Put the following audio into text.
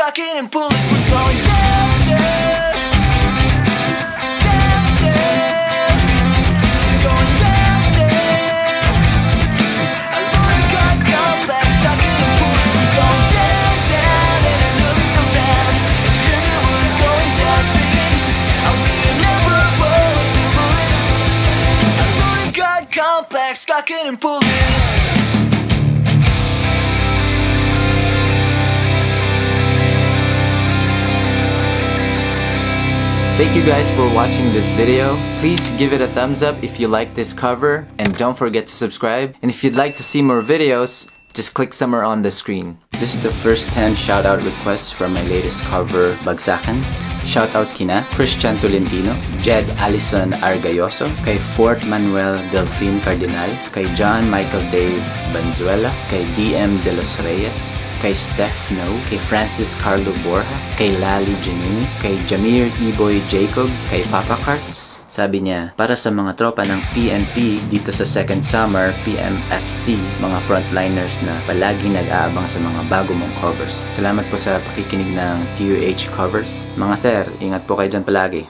cocking and pulling, we're going down, down. Complex, cocking and pulling, Thank you guys for watching this video. Please give it a thumbs up if you like this cover and don't forget to subscribe. And if you'd like to see more videos, just click somewhere on the screen. This is the first 10 shoutout requests from my latest cover, Bagsakan. Shoutout kina Christian Tolentino, Jed Allison Argayoso, kay Fort Manuel Delfin Cardinal, kay John Michael Dave Banzuela, kay DM De Los Reyes, kay Steph No, kay Francis Carlo Borja, kay Lali Janini, kay Jamir Iboy Jacob, kay Papa Carts. Sabi niya, para sa mga tropa ng PNP dito sa Second Summer PMFC, mga frontliners na palagi nag-aabang sa mga bago mong covers. Salamat po sa pakikinig ng TUH covers. Mga sir, ingat po kayo dyan palagi.